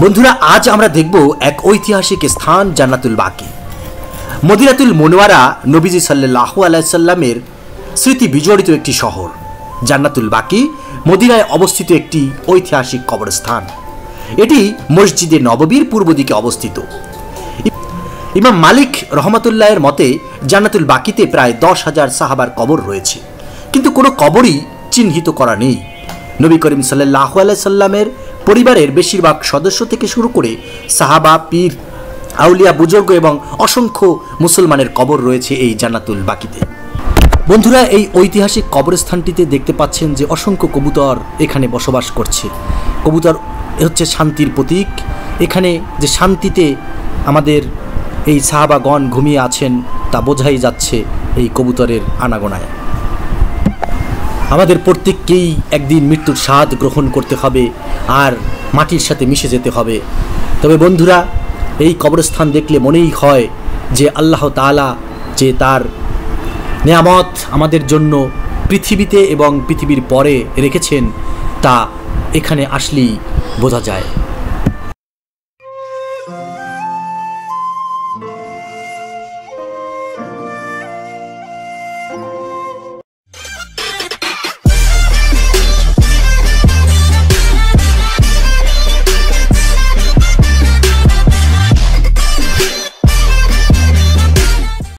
বন্ধুরা, আজ আমরা দেখব এক ঐতিহাসিক স্থান জান্নাতুল বাকি। মদিনাতুল মনোয়ারা নবীজি সাল্লাহ আলাইসাল্লামের স্মৃতি বিজড়িত একটি শহর। জান্নাতুল বাকি মদিনায় অবস্থিত একটি ঐতিহাসিক কবরস্থান। এটি মসজিদে নববীর পূর্ব দিকে অবস্থিত। ইমাম মালিক রহমতুল্লাহের মতে, জান্নাতুল বাকিতে প্রায় দশ হাজার সাহাবার কবর রয়েছে। কিন্তু কোনো কবরই চিহ্নিত করা নেই। নবী করিম সাল্লাহ সাল্লামের পরিবারের বেশিরভাগ সদস্য থেকে শুরু করে সাহাবা, পীর, আউলিয়া, বুজুর্গ এবং অসংখ্য মুসলমানের কবর রয়েছে এই জান্নাতুল বাকিতে। বন্ধুরা, এই ঐতিহাসিক কবরস্থানটিতে দেখতে পাচ্ছেন যে অসংখ্য কবুতর এখানে বসবাস করছে। কবুতর হচ্ছে শান্তির প্রতীক। এখানে যে শান্তিতে আমাদের এই সাহাবাগণ ঘুমিয়ে আছেন তা বোঝাই যাচ্ছে এই কবুতরের আনাগোনায়। আমাদের প্রত্যেককেই একদিন মৃত্যুর স্বাদ গ্রহণ করতে হবে আর মাটির সাথে মিশে যেতে হবে। তবে বন্ধুরা, এই কবরস্থান দেখলে মনেই হয় যে আল্লাহ তালা যে তার নেয়ামত আমাদের জন্য পৃথিবীতে এবং পৃথিবীর পরে রেখেছেন, তা এখানে আসলেই বোঝা যায়।